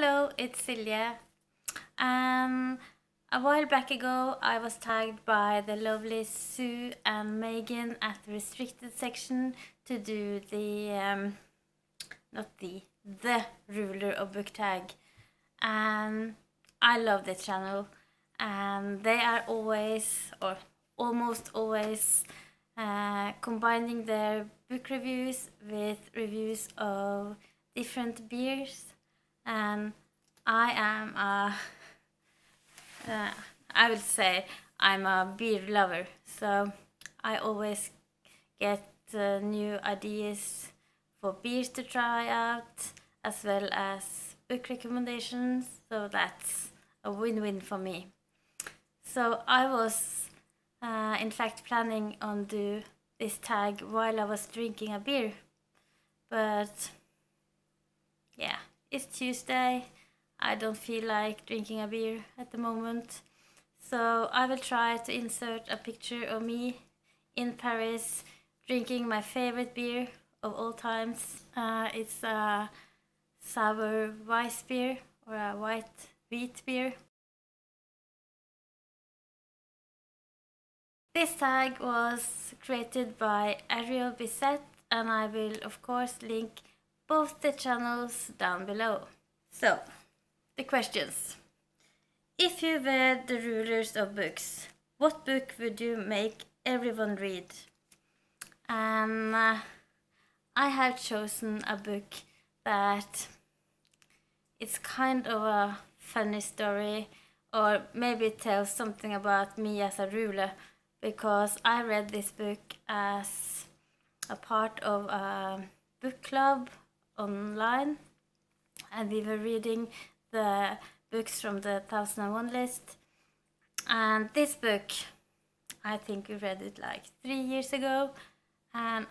Hello, it's Silje. Um, a while back ago, I was tagged by the lovely Sue and Megan at the restricted section to do the, um, not the, the ruler of book tag. And I love the channel. And they are always, or almost always, uh, combining their book reviews with reviews of different beers. And I am a uh, I would say I'm a beer lover, so I always get uh, new ideas for beers to try out, as well as book recommendations. So that's a win-win for me. So I was, uh, in fact, planning on do this tag while I was drinking a beer, but yeah, it's Tuesday. I don't feel like drinking a beer at the moment. So I will try to insert a picture of me in Paris drinking my favorite beer of all times. Uh, it's a sour Weiss beer or a white wheat beer. This tag was created by Ariel Bissett and I will of course link both the channels down below. So, the questions. If you were the rulers of books, what book would you make everyone read? Um, I have chosen a book that it's kind of a funny story or maybe it tells something about me as a ruler because I read this book as a part of a book club online and we were reading the books from the 1001 list. And this book, I think we read it like three years ago, and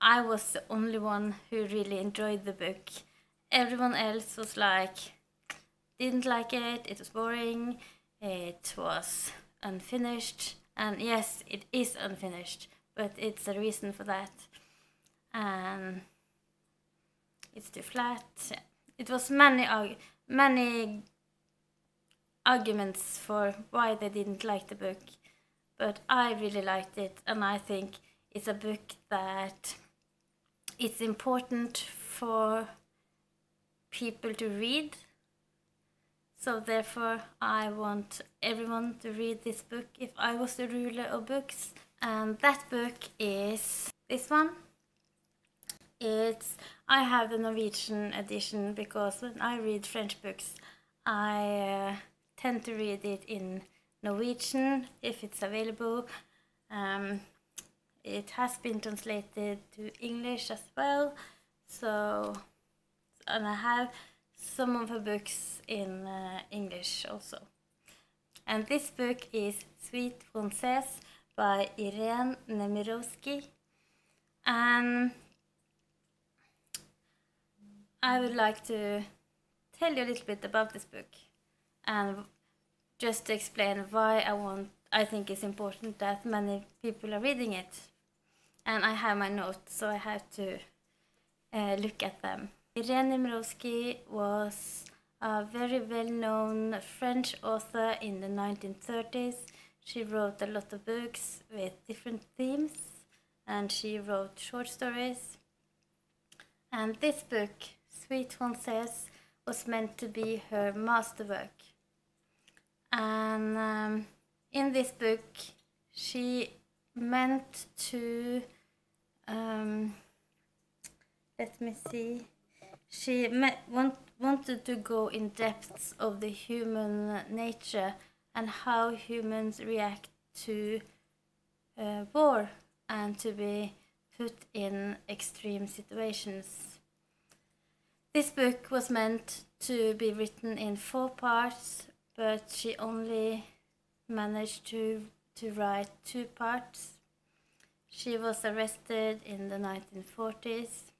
I was the only one who really enjoyed the book. Everyone else was like, didn't like it, it was boring, it was unfinished, and yes, it is unfinished, but it's a reason for that. And it's too flat. It was many many arguments for why they didn't like the book, but I really liked it, and I think it's a book that it's important for people to read. So therefore, I want everyone to read this book if I was the ruler of books. And that book is this one. It's I have the Norwegian edition because when I read French books, I uh, tend to read it in Norwegian if it's available. Um, it has been translated to English as well, so and I have some of her books in uh, English also. And this book is Suite Française by Irene Nemirovsky. And I would like to tell you a little bit about this book and just to explain why I want I think it's important that many people are reading it. And I have my notes, so I have to uh, look at them. Irene Nemirovsky was a very well-known French author in the 1930s. She wrote a lot of books with different themes, and she wrote short stories. And this book Suite Française was meant to be her masterwork. And um, in this book, she meant to, um, let me see, she want, wanted to go in depths of the human nature and how humans react to uh, war and to be put in extreme situations. This book was meant to be written in four parts, but she only managed to, to write two parts. She was arrested in the 1940s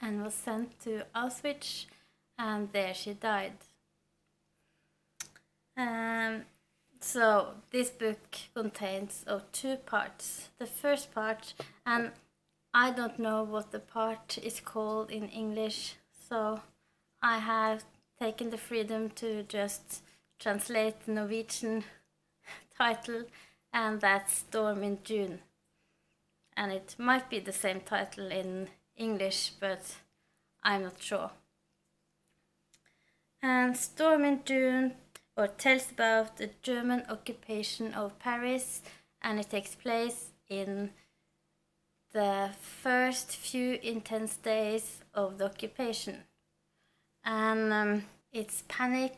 and was sent to Auschwitz, and there she died. Um, so this book contains of two parts. The first part, and I don't know what the part is called in English, so I have taken the freedom to just translate the Norwegian title, and that's Storm in June. And it might be the same title in English, but I'm not sure. And Storm in June or tells about the German occupation of Paris, and it takes place in the first few intense days of the occupation. And um, it's panic.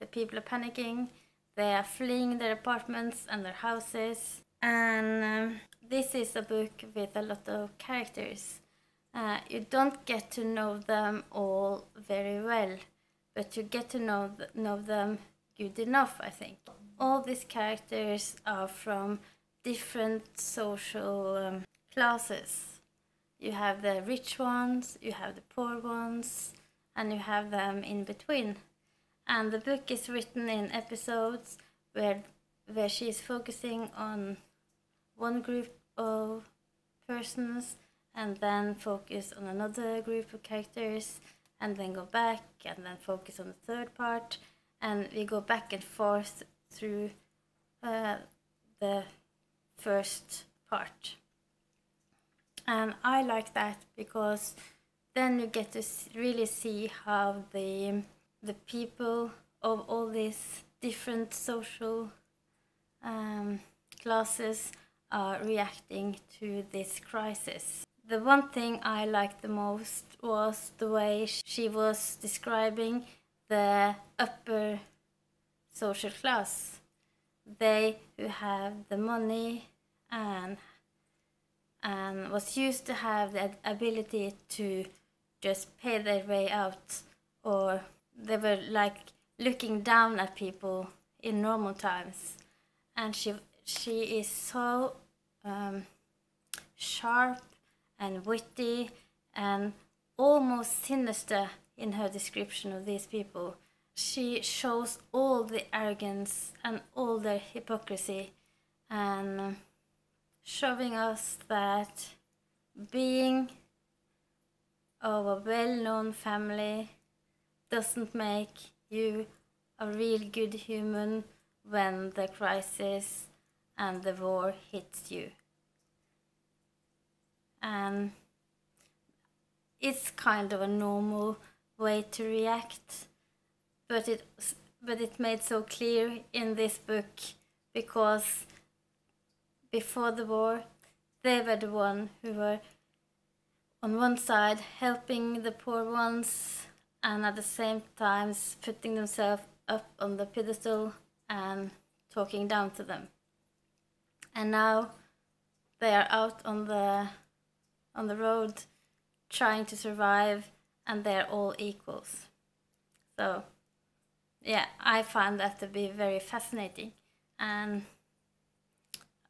The people are panicking. They are fleeing their apartments and their houses. And um, this is a book with a lot of characters. Uh, you don't get to know them all very well, but you get to know, th- know them good enough, I think. All these characters are from different social um, classes. You have the rich ones, you have the poor ones, and you have them in between. And the book is written in episodes where where she is focusing on one group of persons and then focus on another group of characters and then go back and then focus on the third part and we go back and forth through uh, the first part and i like that because then you get to really see how the the people of all these different social um, classes are reacting to this crisis. The one thing I liked the most was the way she was describing the upper social class. They who have the money and and was used to have the ability to just pay their way out or they were like looking down at people in normal times. And she she is so um, sharp and witty and almost sinister in her description of these people she shows all the arrogance and all their hypocrisy and showing us that being of a well-known family doesn't make you a real good human when the crisis and the war hits you. And it's kind of a normal way to react, but it but it made so clear in this book because before the war they were the one who were on one side helping the poor ones and at the same time putting themselves up on the pedestal and talking down to them. And now they are out on the on the road trying to survive and they're all equals. So yeah, I find that to be very fascinating and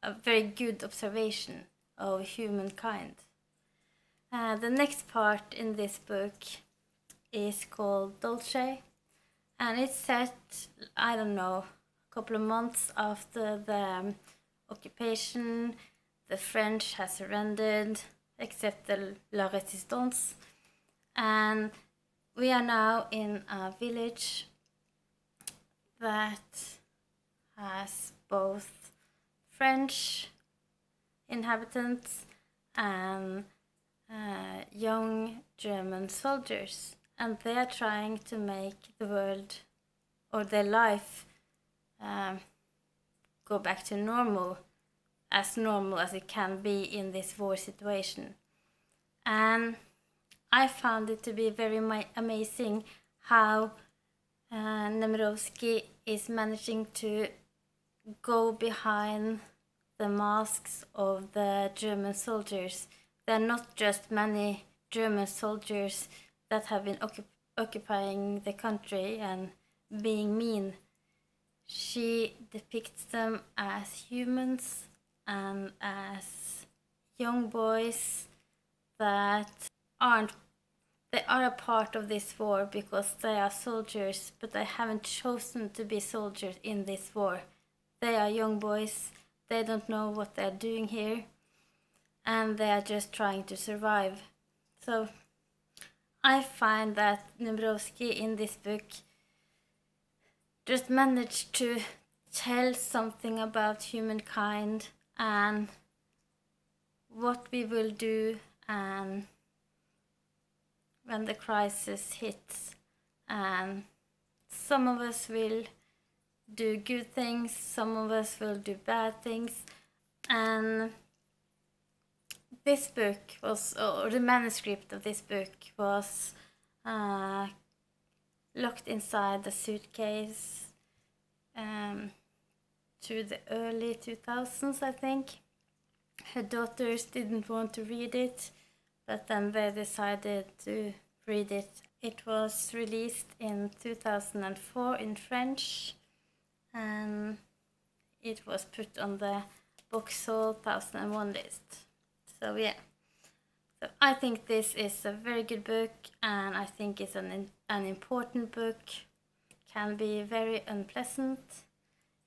a very good observation of humankind. Uh, the next part in this book is called Dolce, and it's set, I don't know, a couple of months after the um, occupation. The French has surrendered, except the La Resistance, and we are now in a village that has both French inhabitants and uh, young German soldiers, and they are trying to make the world or their life um, go back to normal, as normal as it can be in this war situation. And I found it to be very amazing how uh, Nemirovsky is managing to go behind the masks of the German soldiers there are not just many German soldiers that have been occup occupying the country and being mean. She depicts them as humans and as young boys that aren't they are a part of this war because they are soldiers, but they haven't chosen to be soldiers in this war. They are young boys. They don't know what they're doing here and they are just trying to survive. So I find that Nemirovsky in this book just managed to tell something about humankind and what we will do and when the crisis hits and some of us will do good things some of us will do bad things. And this book was or the manuscript of this book was uh, locked inside the suitcase um, to the early 2000s i think. Her daughters didn't want to read it but then they decided to read it. It was released in 2004 in French and it was put on the Boxall 1001 list. So yeah, so I think this is a very good book and I think it's an, an important book. Can be very unpleasant.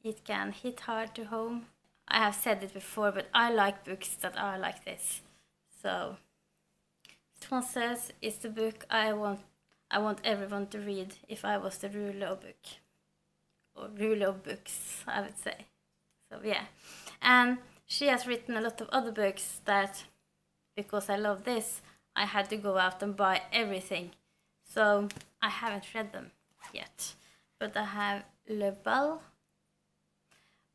It can hit hard to home. I have said it before, but I like books that are like this. So Française is the book I want I want everyone to read if I was the ruler of book. Or ruler of books, I would say. So yeah. And she has written a lot of other books that because I love this, I had to go out and buy everything. So I haven't read them yet. But I have Le Bal,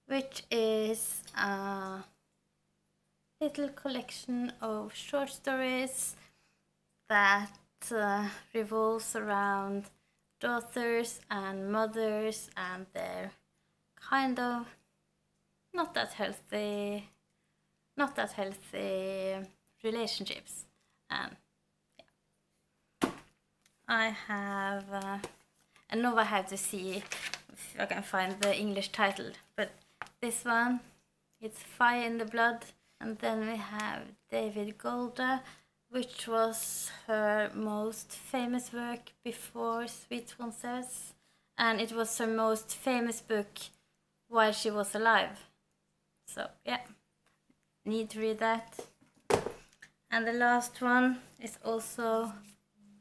which is a little collection of short stories that uh, revolves around daughters and mothers and their kind of not that healthy not that healthy relationships and yeah. I have uh, and now I have to see if I can find the English title but this one it's Fire in the Blood and then we have David Golder which was her most famous work before Suite Française, and it was her most famous book while she was alive. So, yeah, need to read that. And the last one is also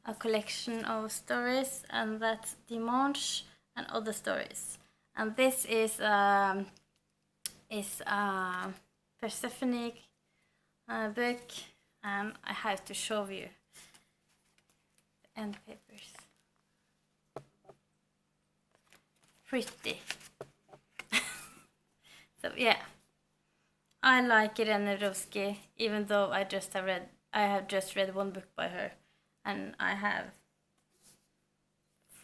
a collection of stories, and that's Dimanche and other stories. And this is um, is a Persephone uh, book and I have to show you the end papers. Pretty. so yeah, I like Irene Nemirovsky, even though I just have read I have just read one book by her, and I have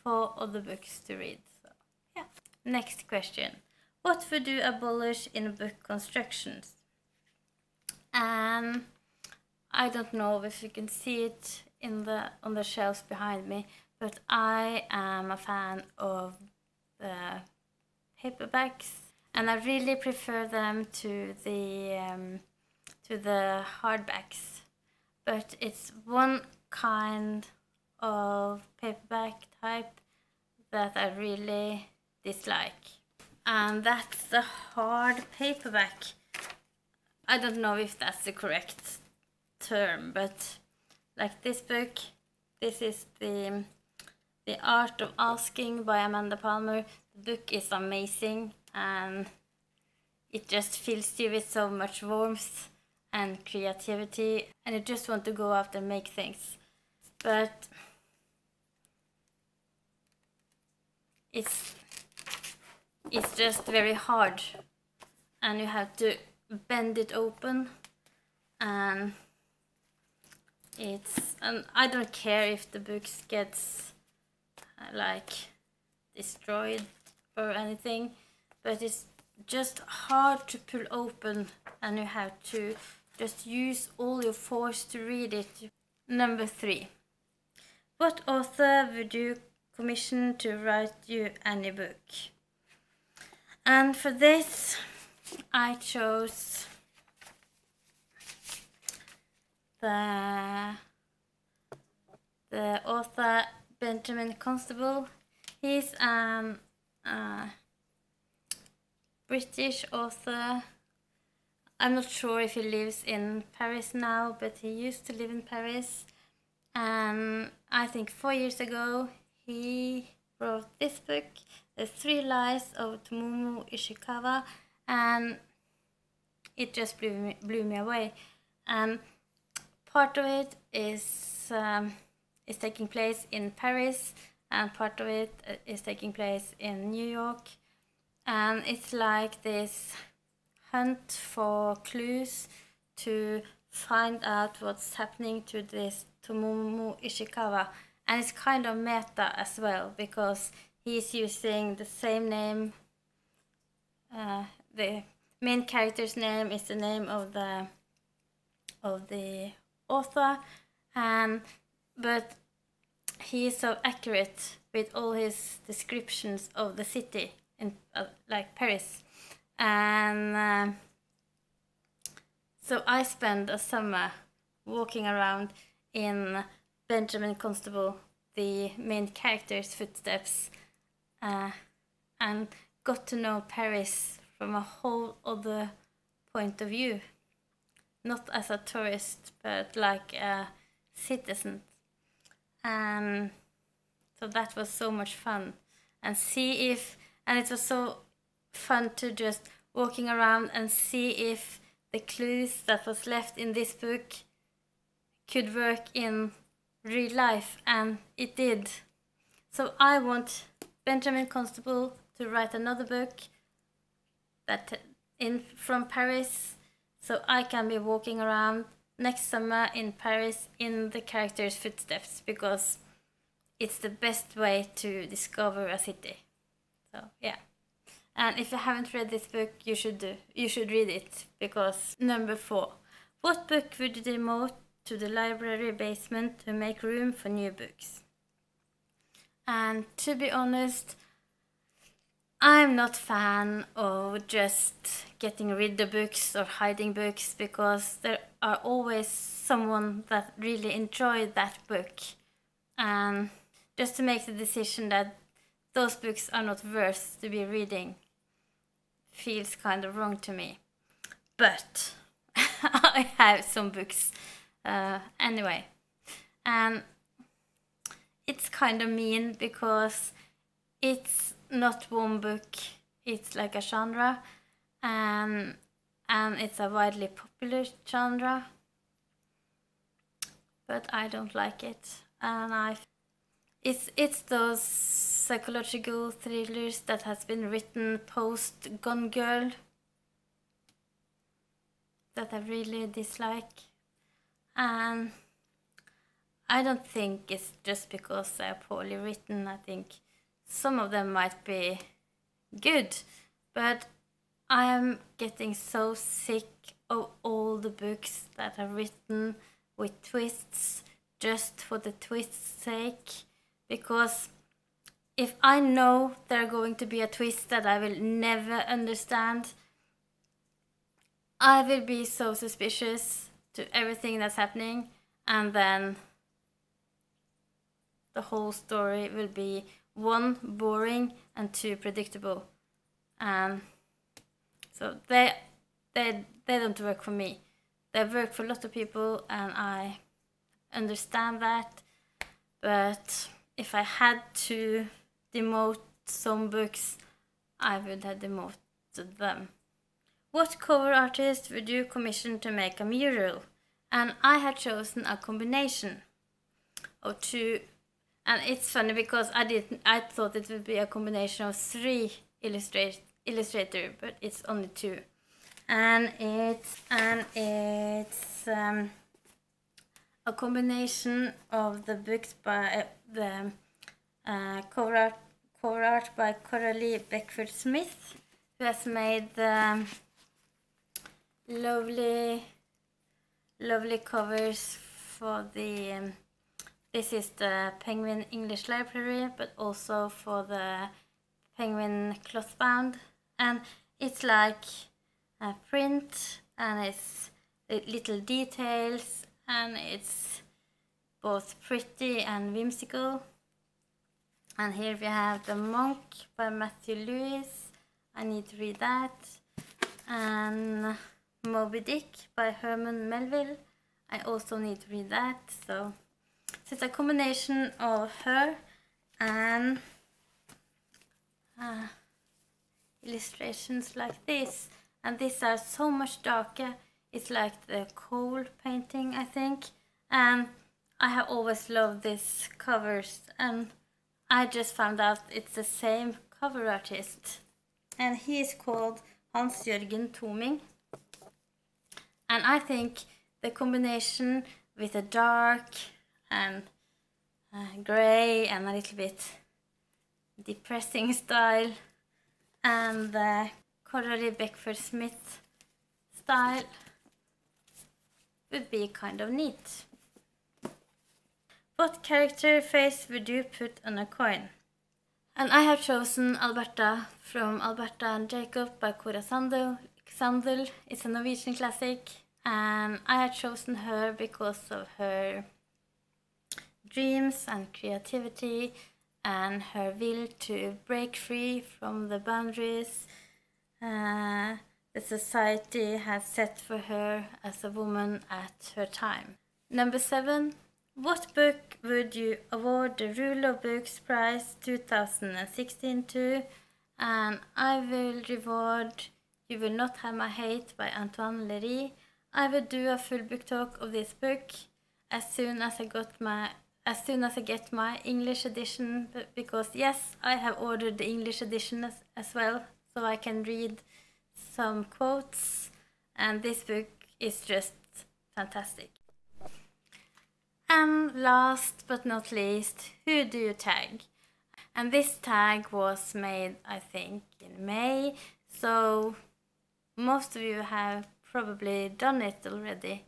four other books to read. So yeah. Next question: What would you abolish in book constructions? Um, I don't know if you can see it in the on the shelves behind me, but I am a fan of the paperbacks, and I really prefer them to the um, to the hardbacks. But it's one kind of paperback type that I really dislike, and that's the hard paperback. I don't know if that's the correct term, but like this book, this is the the Art of Asking by Amanda Palmer. The book is amazing and it just fills you with so much warmth and creativity and you just want to go out and make things. But it's it's just very hard and you have to bend it open and it's and I don't care if the books gets uh, like destroyed or anything but it's just hard to pull open and you have to just use all your force to read it. Number three. What author would you commission to write you any book? And for this I chose the the author Benjamin Constable. He's um, a British author. I'm not sure if he lives in Paris now, but he used to live in Paris. And I think four years ago he wrote this book, The Three Lies of Tomomi Ishikawa, and it just blew me, blew me away. And part of it is um, is taking place in Paris, and part of it uh, taking place in New York, and it's like this hunt for clues to find out what's happening to this Tomomi Ishikawa. And it's kind of meta as well because he's using the same name. Uh, the main character's name is the name of the of the author, and but he is so accurate with all his descriptions of the city in uh, like Paris, and. Uh, so I spent a summer walking around in Benjamin Constable, the main character's footsteps, uh, and got to know Paris from a whole other point of view. Not as a tourist, but like a citizen. And so that was so much fun. And see if, and it was so fun to just walking around and see if the clues that was left in this book could work in real life, and it did. So I want Benjamin Constable to write another book that in from Paris, so I can be walking around next summer in Paris in the character's footsteps because it's the best way to discover a city. So yeah. And if you haven't read this book, you should do. You should read it because number four. What book would you demote to the library basement to make room for new books? And to be honest, I'm not fan of just getting rid of books or hiding books because there are always someone that really enjoyed that book. And just to make the decision that those books are not worth to be reading feels kind of wrong to me. But I have some books uh, anyway. And it's kind of mean because it's not one book, it's like a genre. And, and it's a widely popular genre. But I don't like it. And I it's it's those psychological thrillers that has been written post Gone Girl that I really dislike. And I don't think it's just because they're poorly written. I think some of them might be good, but I am getting so sick of all the books that are written with twists just for the twist's sake because if I know there's going to be a twist that I will never understand, I will be so suspicious to everything that's happening, and then the whole story will be one boring and two predictable, and so they they they don't work for me. They work for a lot of people, and I understand that, but if I had to demote some books, I would have demoted them. What cover artist would you commission to make a mural? And I had chosen a combination of two, and it's funny because I did I thought it would be a combination of three illustrate illustrator, but it's only two, and it's and it's um, a combination of the books by uh, the uh, cover, art, cover art by Coralie Bickford-Smith, who has made um, lovely, lovely covers for the. Um, this is the Penguin English Library, but also for the Penguin Clothbound, and it's like a print, and it's little details and it's both pretty and whimsical. And here we have The Monk by Matthew Lewis. I need to read that. And Moby Dick by Herman Melville. I also need to read that. So So it's a combination of her and uh, illustrations like this. And these are so much darker. It's like the coal painting, I think. And I have always loved these covers. And I just found out it's the same cover artist. And he is called Hans-Jørgen Toming. And I think the combination with a dark and uh, gray and a little bit depressing style and the Coralie Bickford-Smith style would be kind of neat. What character face would you put on a coin? And I have chosen Alberta from Alberta and Jacob by Cora Sandel. Sandel. It's a Norwegian classic and I have chosen her because of her dreams and creativity and her will to break free from the boundaries uh, the society has set for her as a woman at her time. Number seven, what book would you award the Rule of Books Prize 2016 to? And I will reward You Will Not Have My Hate by Antoine Leiris. I will do a full book talk of this book as soon as I got my as soon as I get my English edition because yes, I have ordered the English edition as, as well so I can read some quotes and this book is just fantastic. And last but not least, who do you tag? And this tag was made, I think, in May, so most of you have probably done it already.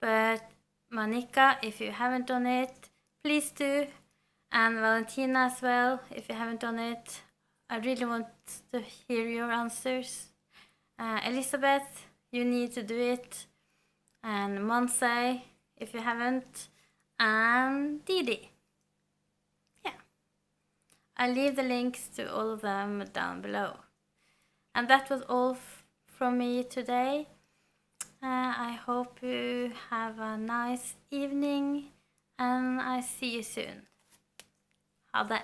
But Manika, if you haven't done it, please do. And Valentina as well, if you haven't done it. I really want to hear your answers. Uh, Elisabeth, you need to do it. And Monse, if you haven't. And Didi. Yeah. I'll leave the links to all of them down below. And that was all from me today. Uh, I hope you have a nice evening and I see you soon. Ha det!